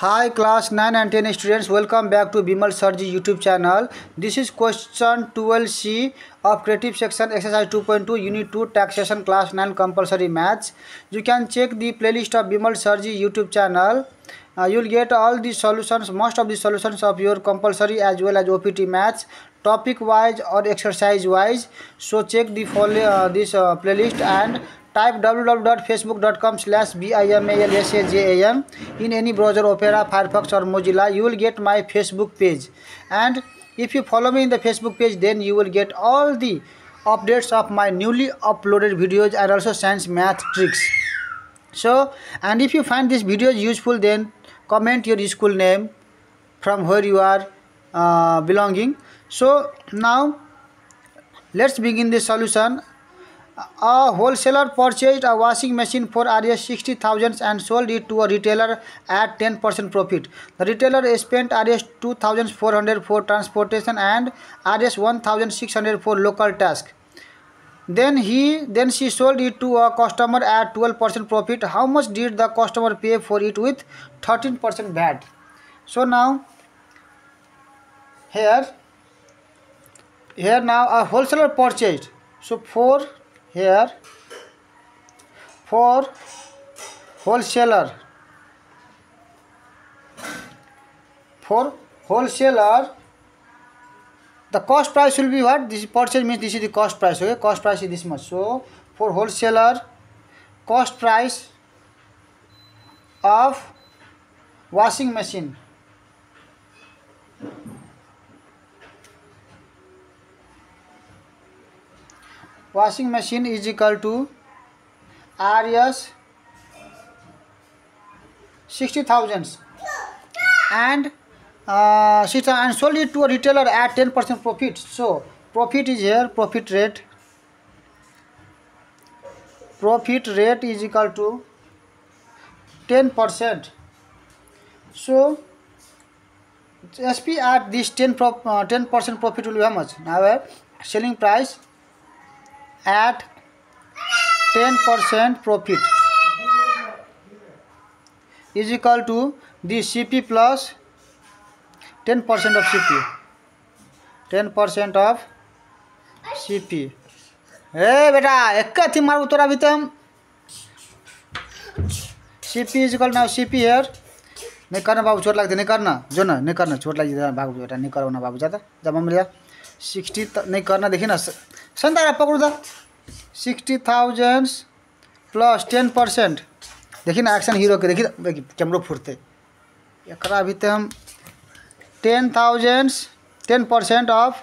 Hi class 9 and 10 students welcome back to Bimal Sarji YouTube channel. This is question 12C of creative section exercise 2.2 unit 2 taxation class 9 compulsory maths. You can check the playlist of Bimal Sarji YouTube channel. Uh, you will get all the solutions most of the solutions of your compulsory as well as OPT maths topic wise or exercise wise. So check the follow uh, this uh, playlist and type www.facebook.com slash bimalsajan in any browser opera firefox or mozilla you will get my facebook page and if you follow me in the facebook page then you will get all the updates of my newly uploaded videos and also science math tricks so and if you find this video useful then comment your school name from where you are uh, belonging so now let's begin the solution a wholesaler purchased a washing machine for Rs 60,000 and sold it to a retailer at 10% profit. The retailer spent Rs 2,400 for transportation and Rs 1,600 for local task. Then he then she sold it to a customer at 12% profit. How much did the customer pay for it with 13% VAT? So now here here now a wholesaler purchased so for here for wholesaler for wholesaler the cost price will be what this purchase means this is the cost price okay cost price is this much so for wholesaler cost price of washing machine Washing machine is equal to Rs 60,000 uh, and sold it to a retailer at 10% profit. So profit is here, profit rate. Profit rate is equal to 10%. So SP at this 10% uh, profit will be how much? Now uh, selling price at the C P plus ten percent of C P ten percent of C P ए बेटा एक अथी मार तोरा भी तो हम C P is equal ना C P here नहीं करना बाबू चोट लगते नहीं करना जो ना नहीं करना चोट लग जाता भागू बेटा नहीं करो ना बाबू ज़्यादा जब हम लिया सिक्सटी नहीं करना देखी ना आप पकड़ दा sixty thousand plus ten percent देखिए ना एक्शन हीरो के देखिए देखिए कैमरो फूटते एक तो हम ten thousand ten percent of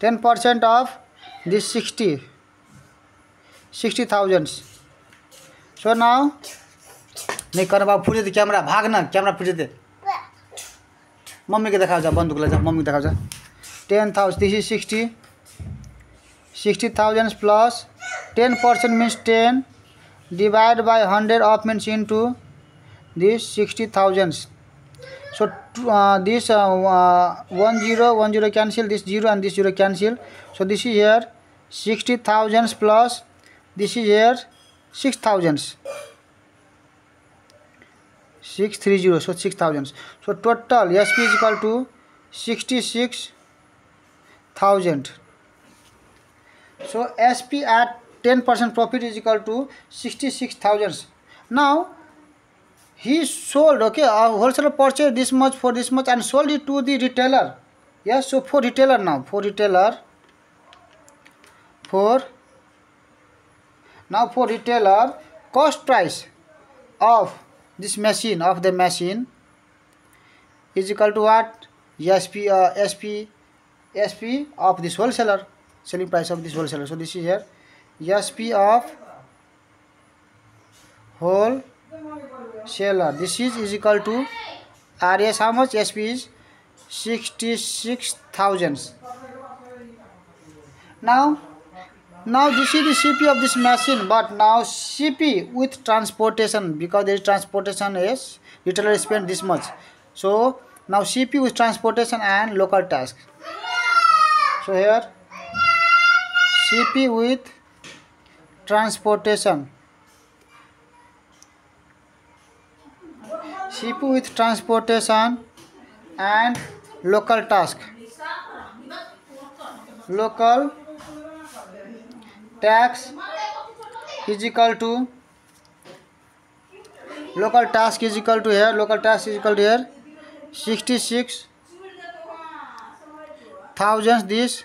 ten percent of this sixty sixty thousand so now नहीं करना बाबू फूट जाते कैमरा भागना कैमरा फूट जाते मम्मी के दिखाओ जा बंदूक ले जा मम्मी दिखाओ जा ten thousand this is sixty sixty thousand plus ten percent means ten divided by hundred of means into this sixty thousands. So uh, this uh, uh, one zero one zero cancel this zero and this zero cancel. So this is here sixty thousands plus this is here six thousands. Six three zero so six thousands. So total SP is equal to sixty six thousand. so sp at 10% profit is equal to 66000 now he sold okay a wholesaler purchased this much for this much and sold it to the retailer yes so for retailer now for retailer for now for retailer cost price of this machine of the machine is equal to what sp uh, sp sp of this wholesaler selling price of this wholesaler so this is here sp of whole seller this is is equal to rs how much sp is 66000 now now this is the cp of this machine but now cp with transportation because there is transportation is retailer spend this much so now cp with transportation and local task so here TP with transportation. TP with transportation and local task. Local task is equal to local task is equal to here 66,000 this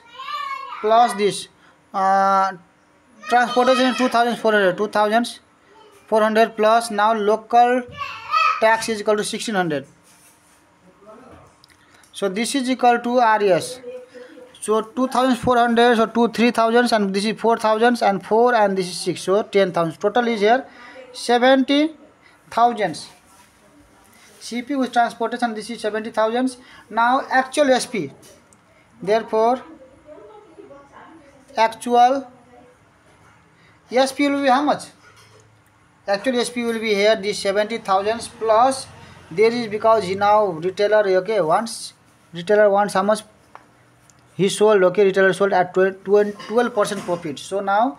plus this uh, transportation is 2,400 plus now local tax is equal to 1,600. So this is equal to RS. So 2,400, so 3,000, and this is 4,000 and 4, and this is 6, so 10,000. Total is here 70,000. CP with transportation, this is 70,000. Now actual SP. Therefore actual SP will be how much? Actual SP will be here this seventy thousands plus there is because he now retailer okay wants retailer wants how much he sold okay retailer sold at 12 percent profit so now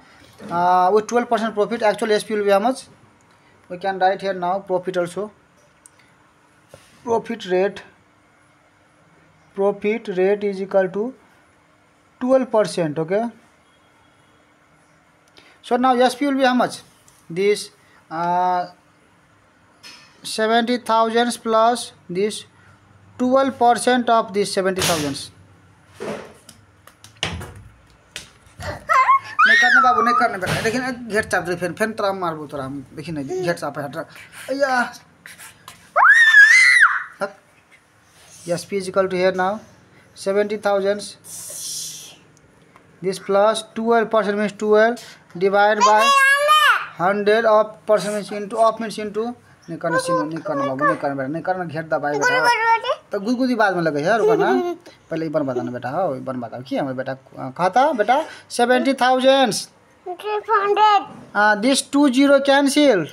uh, with 12 percent profit actual SP will be how much we can write here now profit also profit rate profit rate is equal to 12 percent okay so now sp will be how much this uh, 70000 plus this 12% of this 70000 नहीं करने बाबू नहीं करने बेटा देखिए घेट चाप दे फिर फिर तोरा मारबो तोरा हम देखिए ना घेट चाप हट अया yes p is equal to here now 70000 this plus 12 percent means 12 divide by hundred of percentage into of minutes into नहीं करना सीनो नहीं करना बाबू नहीं करना बेटा नहीं करना घेर दबाई बेटा तो गुदगुदी बाद में लगे है रुको ना पहले बन बताना बेटा हो बन बताओ कि हमें बेटा कहा था बेटा seventy thousand this two zero cancel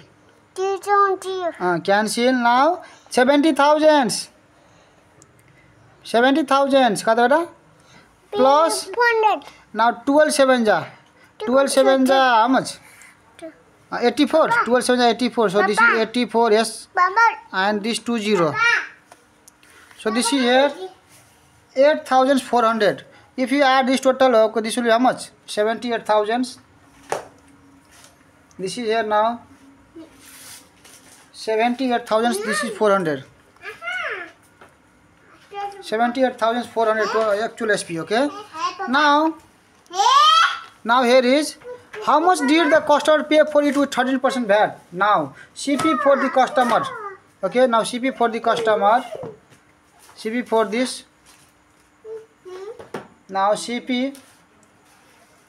cancel now seventy thousand seventy thousand कहा था बेटा प्लस नाउ ट्वेल्व सेवन जा 12 7 how much? Ah, 84. 12 7 84. So this is 84, yes. And this 2 0. So this is here 8400. If you add this total, okay, this will be how much? 78,000. This is here now. 78,000, this is 400. Uh-huh. 78,400 actual SP, okay? Now, Now here is how much did the customer pay for it with 13% VAT? Now CP for the customer. Okay, now CP for the customer. CP for this. Now CP.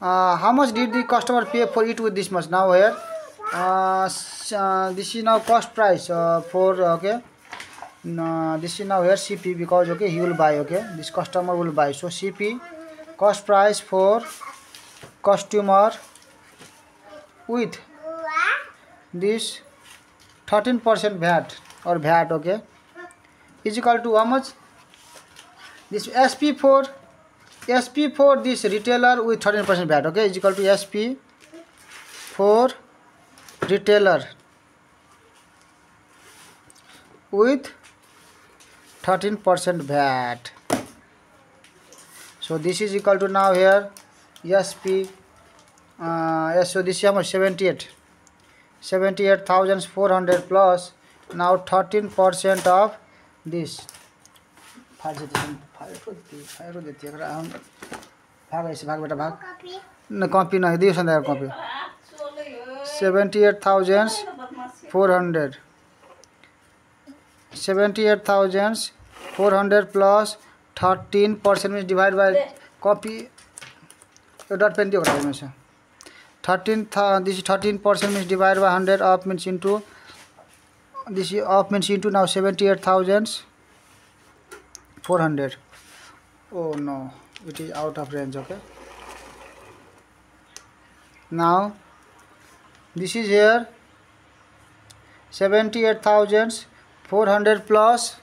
Uh, how much did the customer pay for it with this much? Now here. Uh, uh, this is now cost price for okay. this is now here CP because okay he will buy okay this customer will buy so CP cost price for customer उथ this thirteen percent VAT और VAT okay is equal to अमच this SP for S P for this retailer with thirteen percent VAT okay is equal to S P for retailer with thirteen percent VAT so this is equal to now here S P yes so this is 78 78400 plus now 13% of this फाड़ देते हम फाड़ देती फाड़ देती अगर भाग ऐसे भाग बेटा भाग न कॉपी नहीं दियो Sandhya copy seventy eight thousands four hundred seventy eight thousands four hundred plus thirteen percent में divide by copy dot pen दियो करा से Thirteen. this 13 percent means divided by 100 up means into this up means into now 78,400 oh no it is out of range okay now this is here 78,400 plus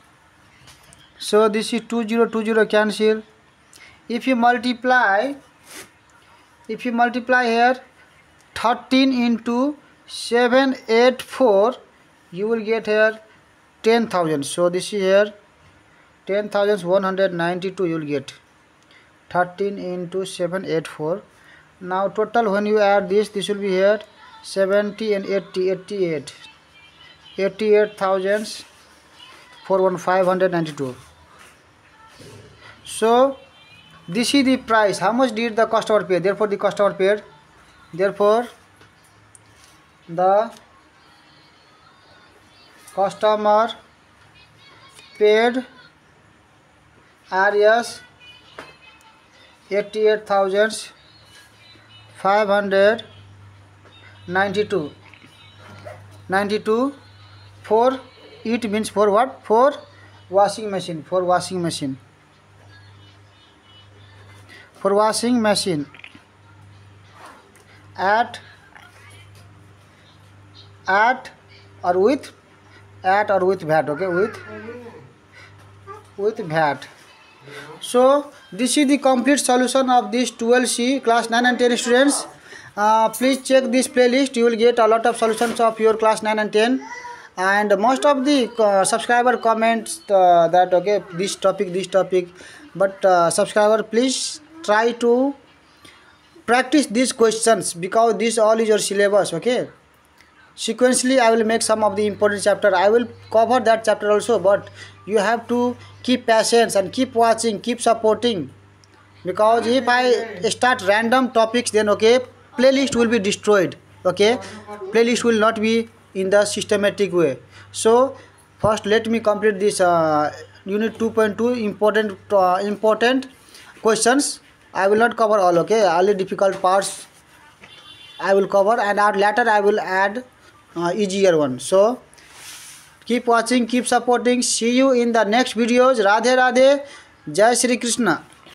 so this is 2020 cancel if you multiply if you multiply here 13 into 784 you will get here 10,000 so this is here 10,192 you will get 13 into 784 now total when you add this this will be here 70 and 80 88 88,000 41592 so this is the price how much did the customer pay therefore the customer paid therefore the customer paid RS 88,592 92 for it means for what for washing machine for washing machine for washing machine at at or with at or with VAT okay with with VAT so this is the complete solution of this 12c class 9 and 10 students uh, please check this playlist you will get a lot of solutions of your class 9 and 10 and most of the uh, subscriber comments uh, that okay this topic this topic but uh, subscriber please try to practice these questions because this all is your syllabus okay sequentially i will make some of the important chapter i will cover that chapter also but you have to keep patience and keep watching keep supporting because if i start random topics then okay playlist will be destroyed okay playlist will not be in the systematic way so first let me complete this uh, unit 2.2 important uh, important questions I will not cover all okay all the difficult parts I will cover and later I will add uh, easier one so keep watching keep supporting see you in the next videos Radhe Radhe Jai Shri Krishna